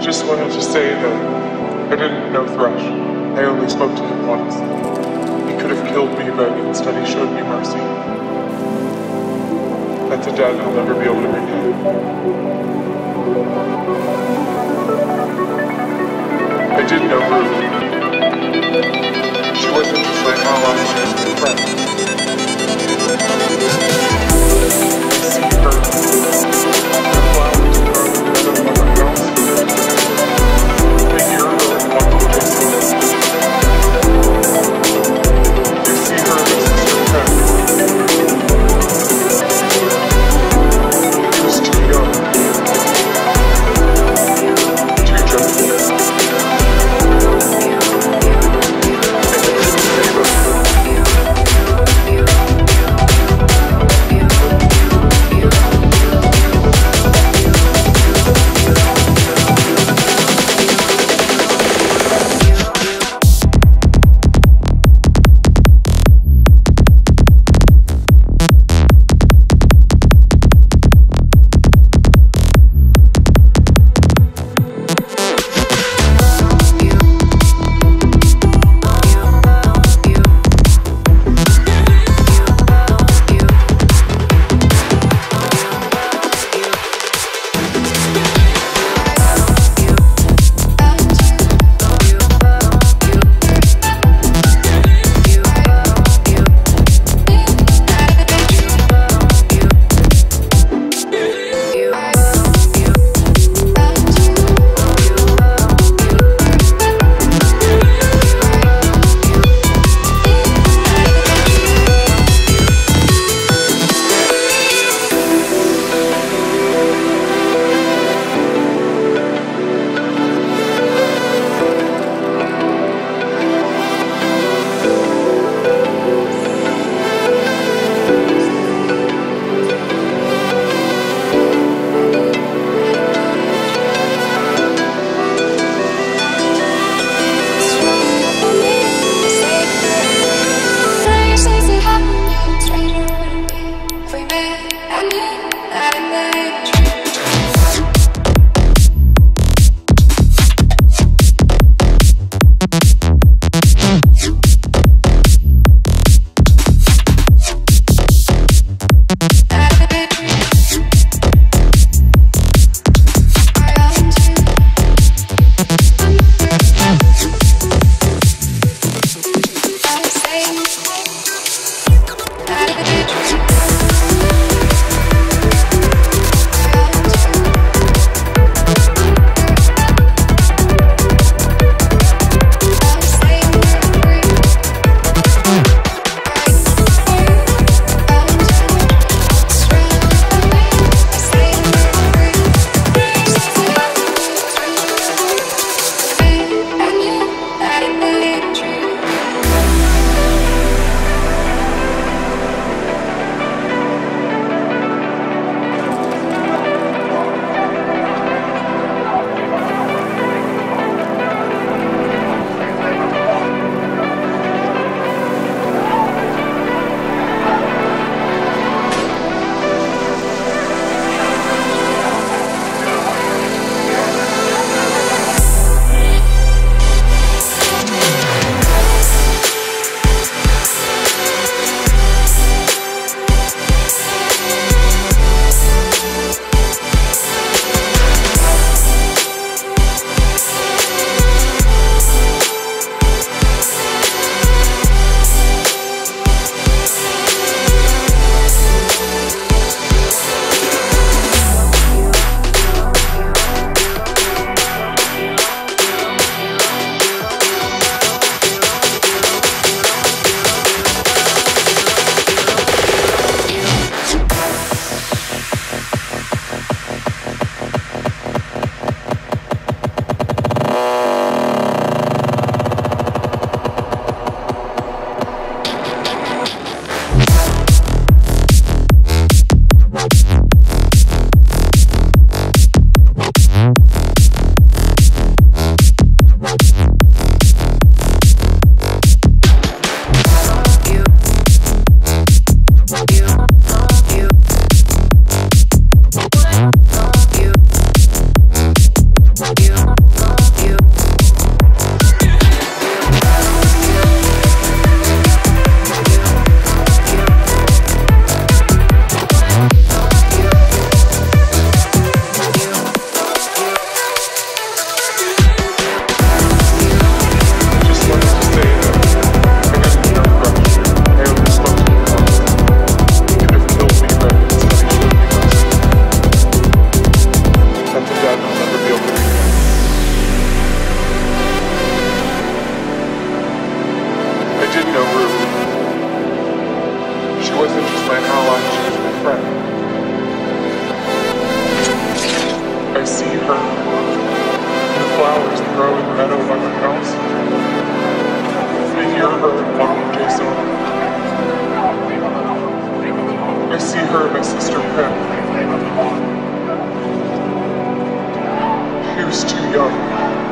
I just wanted to say that I didn't know Thresh. I only spoke to him once. He could have killed me, but instead he showed me mercy. That's a debt I'll never be able to repay. I did know Rue. She wasn't just was my friend. See her and my sister Prim. She was too young.